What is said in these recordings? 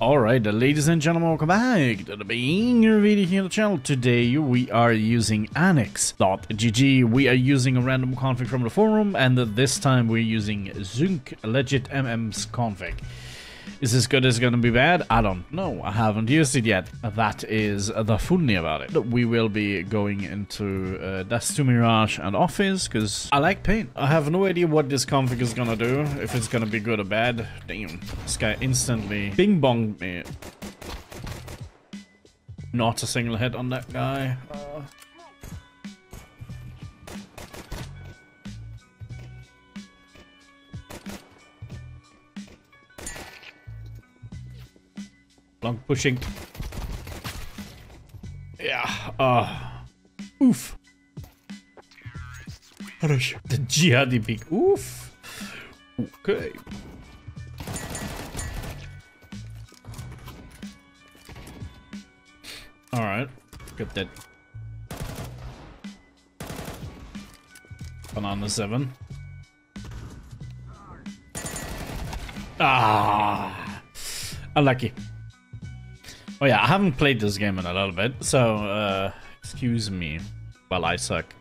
Alright, ladies and gentlemen, welcome back to the Being Your video here on the channel. Today we are using Anyx.gg. We are using a random config from the forum, and this time we're using Zunk Legit MM's config. Is this good? Is it going to be bad? I don't know. I haven't used it yet. That is the funny about it. We will be going into uh, Dust Mirage and Office because I like paint. I have no idea what this config is going to do. If it's going to be good or bad. Damn. This guy instantly bing bonged me. Not a single hit on that guy. Pushing. Yeah. Uh. Oof. The jihadi peak. Oof. Okay. Alright. Get that. Banana 7. Ah. Unlucky. Oh yeah, I haven't played this game in a little bit, so uh, excuse me while I suck.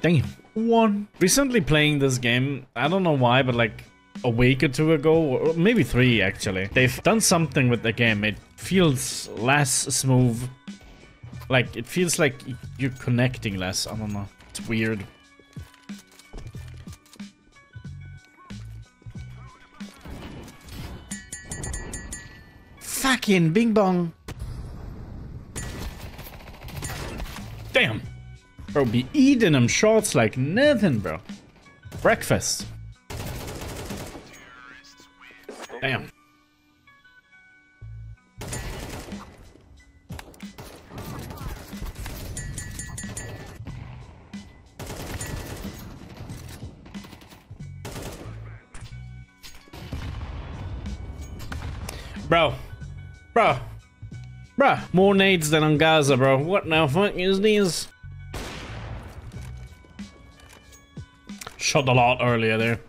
Damn, one. Recently playing this game, I don't know why, but like a week or two ago, or maybe three actually, they've done something with the game. It feels less smooth. Like, it feels like you're connecting less. I don't know. It's weird. Fucking bing bong. Damn. Bro, be eating them shorts like nothing, bro. Breakfast. Damn. Bro, Bro. Bro. More nades than on Gaza, bro. What now fuck is these? Shot a lot earlier there.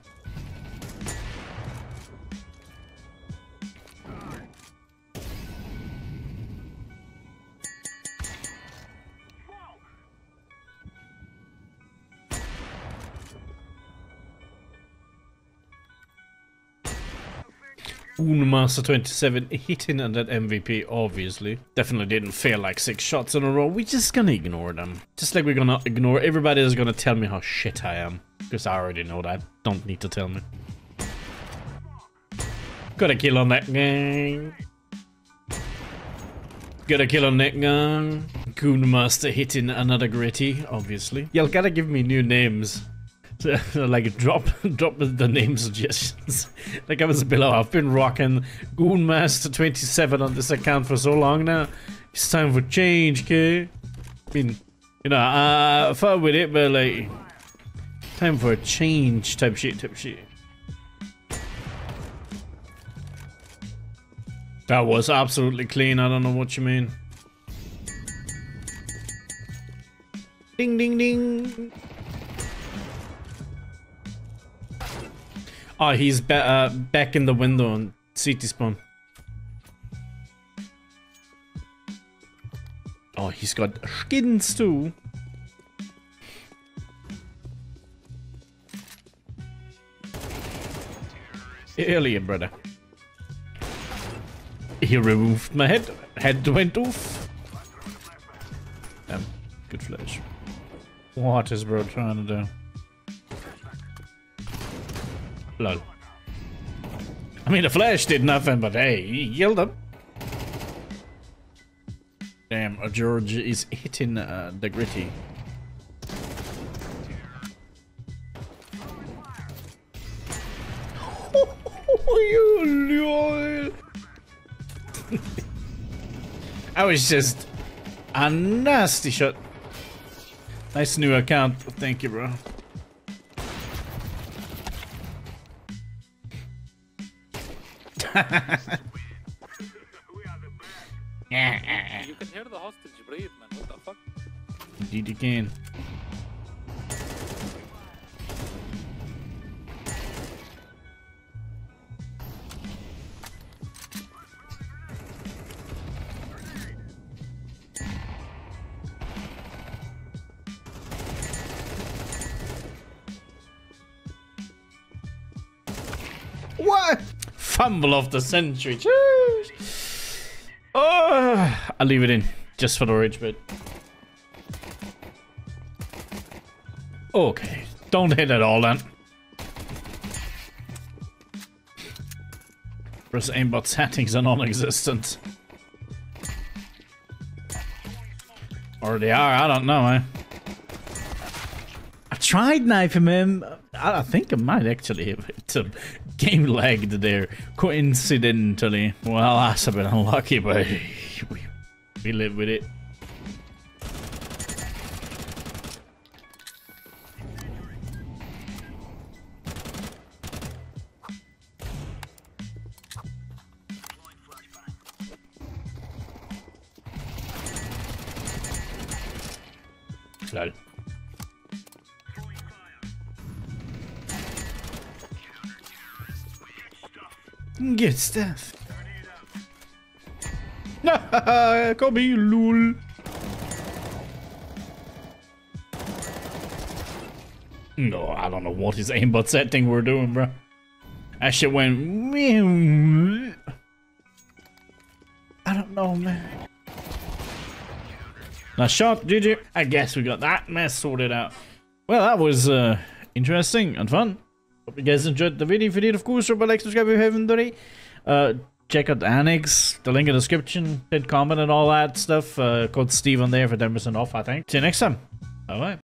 Master 27 hitting on that MVP, obviously. Definitely didn't fail like six shots in a row. We're just gonna ignore them. Just like we're gonna ignore everybody is gonna tell me how shit I am. Because I already know that. Don't need to tell me. Got a kill on that gang. Got a kill on that gang. Goon Master hitting another gritty, obviously. Y'all gotta give me new names. like drop drop the name suggestions. like I was below. Oh, I've been rocking Goonmaster 27 on this account for so long now. It's time for change, okay? I mean, you know, I fought with it, but like time for a change type shit, type shit. That was absolutely clean. I don't know what you mean. Ding ding ding. Oh, he's be uh, back in the window on CT spawn. Oh, he's got skins too. Alien, brother. He removed my head. Head went off. Damn, good flash. What is bro trying to do? Lol. I mean, the Flash did nothing, but hey, he killed him. Damn, George is hitting uh, the gritty. I was just a nasty shot. Nice new account. Thank you, bro. you can hear the hostage breathe, man. What the fuck? Indeed you can. What? Fumble of the century. Cheers. Oh, I'll leave it in just for the rich bit. Okay, don't hit it all then. Press aimbot settings are non-existent. Or they are, I don't know, eh? Tried knifing him. I think I might actually have him. Game lagged there, coincidentally. Well, that's a bit unlucky, but we, we live with it. Lol. Good stuff. Come here, lol. No, I don't know what his aimbot setting we're doing, bro. That shit went. I don't know, man. Nice shot, GG. I guess we got that mess sorted out. Well, that was uh, interesting and fun. Hope you guys enjoyed the video. If you did, of course, a like, subscribe if you haven't already. Uh, check out the Anyx, the link in the description, hit comment and all that stuff. Uh, code Steeve on there for 10% off, I think. See you next time. Bye bye.